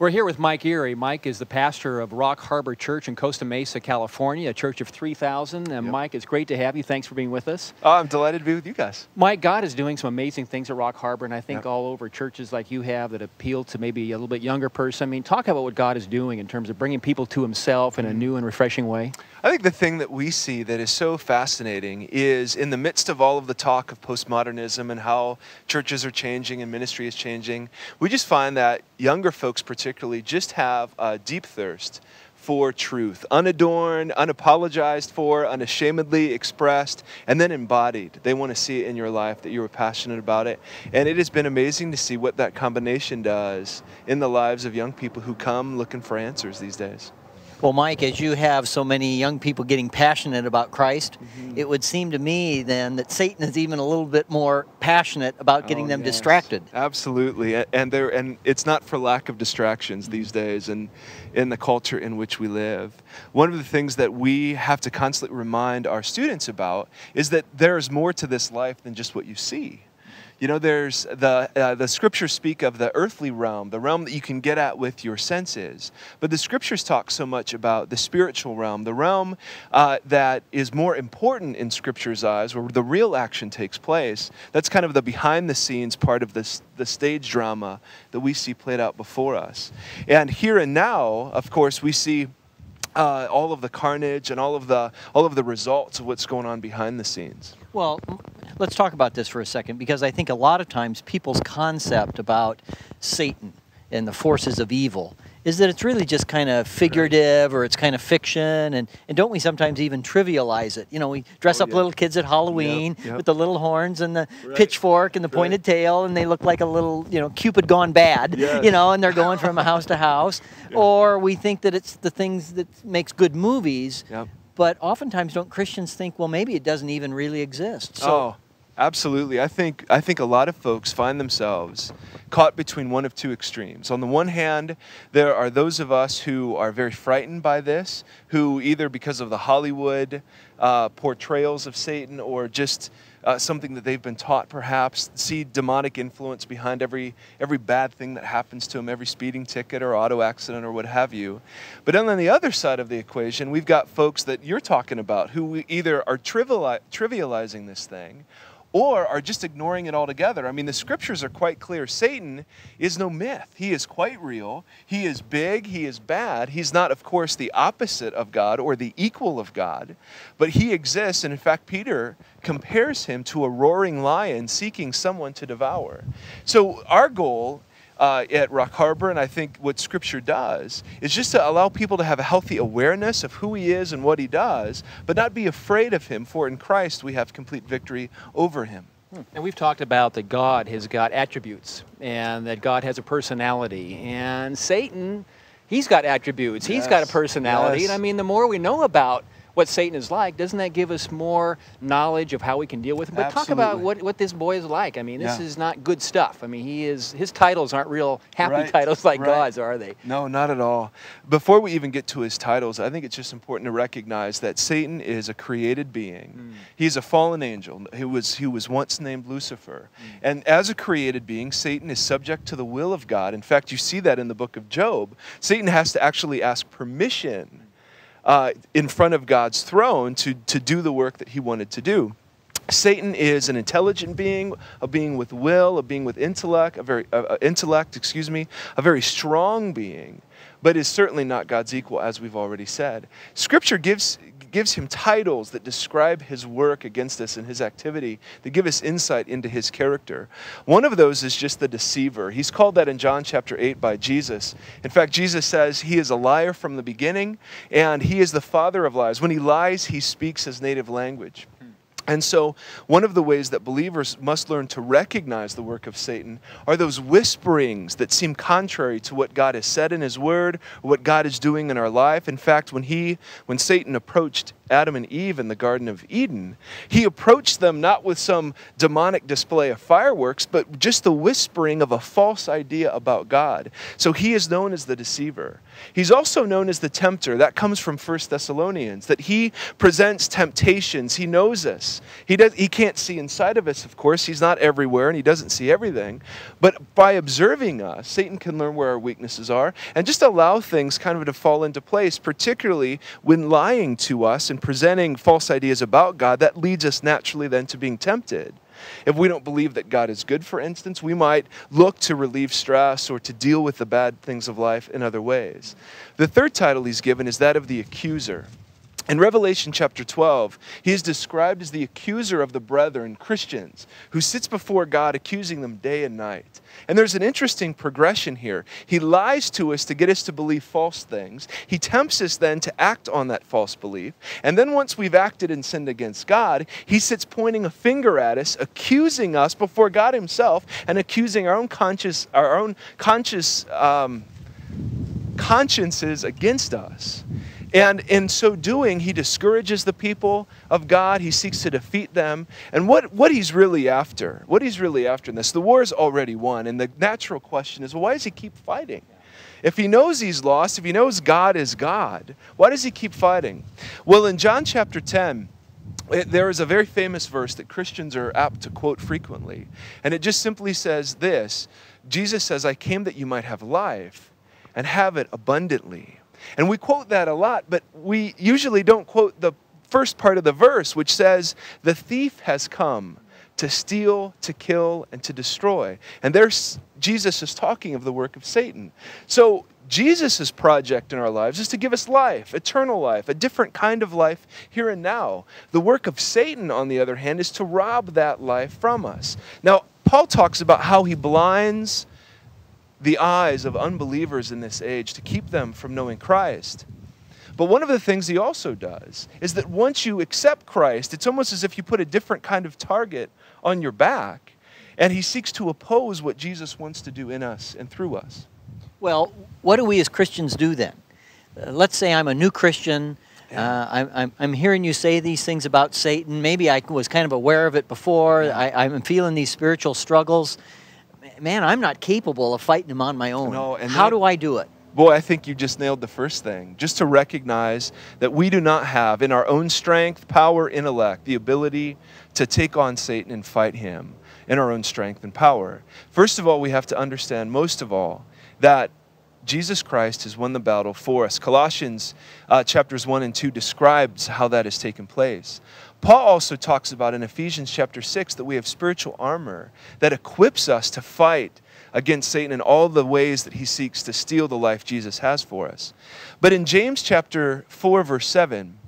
We're here with Mike Erre. Mike is the pastor of Rock Harbor Church in Costa Mesa, California, a church of 3,000. And Yep. Mike, it's great to have you. Thanks for being with us. Oh, I'm delighted to be with you guys. Mike, God is doing some amazing things at Rock Harbor, and I think Yep. all over churches like you have that appeal to maybe a little bit younger person. I mean, talk about what God is doing in terms of bringing people to Himself in a mm-hmm. new and refreshing way. I think the thing that we see that is so fascinating is in the midst of all of the talk of postmodernism and how churches are changing and ministry is changing, we just find that younger folks, particularly, just have a deep thirst for truth, unadorned, unapologized for, unashamedly expressed, and then embodied. They want to see it in your life that you were passionate about it. And it has been amazing to see what that combination does in the lives of young people who come looking for answers these days. Well, Mike, as you have so many young people getting passionate about Christ, mm-hmm. it would seem to me then that Satan is even a little bit more passionate about getting Oh, them yes. distracted. Absolutely, and there, and it's not for lack of distractions mm-hmm. these days, and in the culture in which we live. One of the things that we have to constantly remind our students about is that there is more to this life than just what you see. You know, there's the uh, the scriptures speak of the earthly realm, the realm that you can get at with your senses. But the scriptures talk so much about the spiritual realm, the realm uh, that is more important in scripture's eyes, where the real action takes place. That's kind of the behind the scenes part of this the stage drama that we see played out before us. And here and now, of course, we see uh, all of the carnage and all of the all of the results of what's going on behind the scenes. Well, let's talk about this for a second because I think a lot of times people's concept about Satan and the forces of evil is that it's really just kind of figurative or it's kind of fiction and, and don't we sometimes even trivialize it you know we dress Oh, up yeah. little kids at halloween yep. with the little horns and the Right. pitchfork and the pointed tail and they look like a little you know cupid gone bad Yes. you know and they're going from house to house or we think that it's the things that makes good movies Yep. but oftentimes don't christians think well maybe it doesn't even really exist so oh, absolutely. I think I think a lot of folks find themselves caught between one of two extremes. On the one hand, there are those of us who are very frightened by this, who either because of the Hollywood uh, portrayals of Satan or just uh, something that they've been taught, perhaps see demonic influence behind every every bad thing that happens to them, every speeding ticket or auto accident or what have you. But then on the other side of the equation, we've got folks that you're talking about who either are trivializing this thing or are just ignoring it altogether. I mean, the scriptures are quite clear. Satan is no myth. He is quite real. He is big. He is bad. He's not, of course, the opposite of God or the equal of God, but he exists. And in fact, Peter compares him to a roaring lion seeking someone to devour. So, our goal uh, at Rock Harbor, and I think what Scripture does is just to allow people to have a healthy awareness of who He is and what He does, but not be afraid of Him, for in Christ we have complete victory over Him. And we've talked about that God has got attributes and that God has a personality. And Satan, he's got attributes, he's got a personality. yes. And I mean, the more we know about what Satan is like, doesn't that give us more knowledge of how we can deal with him? But talk about what, what this boy is like. I mean, this Yeah. is not good stuff. I mean, he is his titles aren't real happy Right, titles like right. God's, are they? No, not at all. Before we even get to his titles, I think it's just important to recognize that Satan is a created being. Hmm. He's a fallen angel who was, who was once named Lucifer. Hmm. And as a created being, Satan is subject to the will of God. In fact, you see that in the book of Job. Satan has to actually ask permission uh, in front of God's throne to, to do the work that he wanted to do. Satan is an intelligent being, a being with will, a being with intellect, a very uh, uh, intellect, excuse me, a very strong being, but is certainly not God's equal, as we've already said. Scripture gives gives him titles that describe his work against us and his activity, that give us insight into his character. One of those is just the deceiver. He's called that in John chapter 8 by Jesus. In fact, Jesus says he is a liar from the beginning, and he is the father of lies. When he lies, he speaks his native language. And so, one of the ways that believers must learn to recognize the work of Satan are those whisperings that seem contrary to what God has said in His Word, what God is doing in our life. In fact, when he, when Satan approached Adam and Eve in the Garden of Eden, he approached them not with some demonic display of fireworks, but just the whispering of a false idea about God. So he is known as the deceiver. He's also known as the tempter. That comes from 1 Thessalonians, that he presents temptations. He knows us. He, does, he can't see inside of us, of course. He's not everywhere and he doesn't see everything. But by observing us, Satan can learn where our weaknesses are and just allow things kind of to fall into place, particularly when lying to us and presenting false ideas about God. That leads us naturally then to being tempted. If we don't believe that God is good, for instance, we might look to relieve stress or to deal with the bad things of life in other ways. The third title he's given is that of the accuser. In Revelation chapter 12, he is described as the accuser of the brethren, Christians, who sits before God accusing them day and night. And there's an interesting progression here. He lies to us to get us to believe false things. He tempts us then to act on that false belief. And then once we've acted and sinned against God, he sits pointing a finger at us, accusing us before God himself and accusing our own conscious, our own conscious um, consciences against us. And in so doing, he discourages the people of God. He seeks to defeat them. And what, what he's really after, what he's really after in this, the war is already won. And the natural question is, well, why does he keep fighting? If he knows he's lost, if he knows God is God, why does he keep fighting? Well, in John chapter 10, it, there is a very famous verse that Christians are apt to quote frequently. And it just simply says this Jesus says, I came that you might have life and have it abundantly. And we quote that a lot, but we usually don't quote the first part of the verse, which says, The thief has come to steal, to kill, and to destroy. And there's Jesus is talking of the work of Satan. So Jesus' project in our lives is to give us life, eternal life, a different kind of life here and now. The work of Satan, on the other hand, is to rob that life from us. Now, Paul talks about how he blinds the eyes of unbelievers in this age to keep them from knowing Christ. But one of the things he also does is that once you accept Christ, it's almost as if you put a different kind of target on your back, and he seeks to oppose what Jesus wants to do in us and through us. Well, what do we as Christians do then? Uh, let's say I'm a new Christian. Uh, I'm, I'm, I'm, hearing you say these things about Satan. Maybe I was kind of aware of it before. Yeah. I, I'm feeling these spiritual struggles man, I'm not capable of fighting him on my own. No, and How that, do I do it? Boy, I think you just nailed the first thing. Just to recognize that we do not have, in our own strength, power, intellect, the ability to take on Satan and fight him in our own strength and power. First of all, we have to understand, most of all, that Jesus Christ has won the battle for us. Colossians uh, chapters 1 and 2 describes how that has taken place. Paul also talks about in Ephesians chapter 6 that we have spiritual armor that equips us to fight against Satan in all the ways that he seeks to steal the life Jesus has for us. But in James chapter 4 verse 7,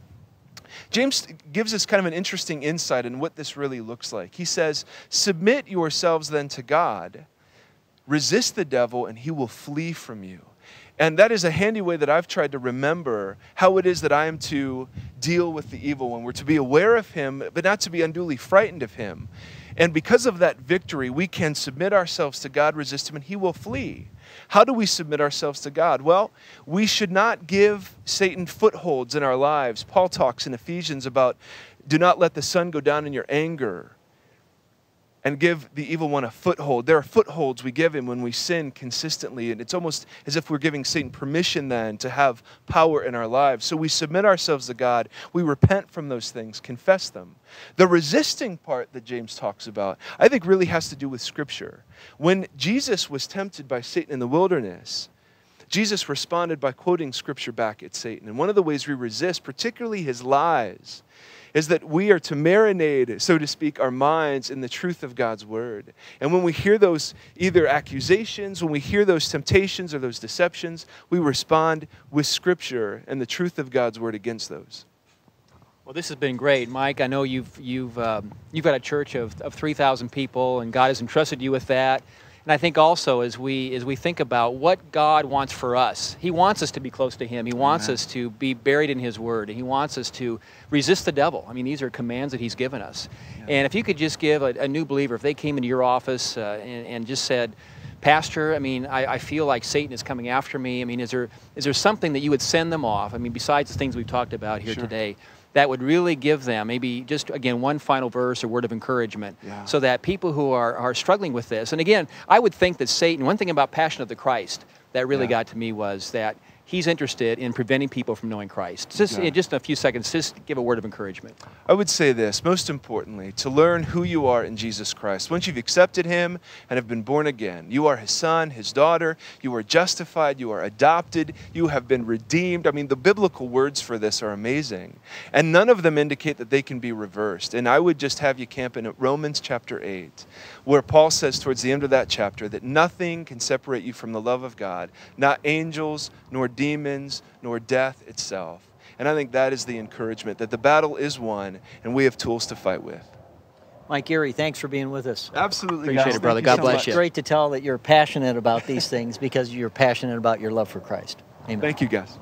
James gives us kind of an interesting insight in what this really looks like. He says, "Submit yourselves then to God, resist the devil and he will flee from you." And that is a handy way that I've tried to remember how it is that I am to deal with the evil one. We're to be aware of him, but not to be unduly frightened of him. And because of that victory, we can submit ourselves to God, resist him, and he will flee. How do we submit ourselves to God? Well, we should not give Satan footholds in our lives. Paul talks in Ephesians about do not let the sun go down in your anger and give the evil one a foothold. There are footholds we give him when we sin consistently, and it's almost as if we're giving Satan permission then to have power in our lives. So we submit ourselves to God, we repent from those things, confess them. The resisting part that James talks about, I think, really has to do with Scripture. When Jesus was tempted by Satan in the wilderness, Jesus responded by quoting Scripture back at Satan. And one of the ways we resist, particularly his lies, is that we are to marinate, so to speak, our minds in the truth of God's word. And when we hear those either accusations, when we hear those temptations or those deceptions, we respond with scripture and the truth of God's word against those. Well, this has been great, Mike. I know you've you've um, you've got a church of, of three thousand people, and God has entrusted you with that. And I think also as we as we think about what God wants for us, He wants us to be close to Him. He wants Amen. us to be buried in His Word. He wants us to resist the devil. I mean, these are commands that He's given us. Yeah. And if you could just give a, a, new believer, if they came into your office uh, and, and, just said, Pastor, I mean, I, I, feel like Satan is coming after me. I mean, is there is there something that you would send them off? I mean, besides the things we've talked about here sure. today, that would really give them maybe just again one final verse or word of encouragement Yeah. so that people who are, are struggling with this and again i would think that satan one thing about passion of the christ that really Yeah. got to me was that he's interested in preventing people from knowing christ just Yeah. in just a few seconds just give a word of encouragement I would say this most importantly, to learn who you are in Jesus Christ. Once you've accepted Him and have been born again, you are His son, His daughter, you are justified, you are adopted, you have been redeemed. I mean, the biblical words for this are amazing. And none of them indicate that they can be reversed. And I would just have you camp in Romans chapter 8, where Paul says towards the end of that chapter that nothing can separate you from the love of God, not angels, nor demons, nor death itself. And I think that is the encouragement that the battle is won and we have tools to fight with. Mike Erre, thanks for being with us. Absolutely. Appreciate guys. it, brother. Thank God so bless much. you. It's great to tell that you're passionate about these things because you're passionate about your love for Christ. Amen. Thank you, guys.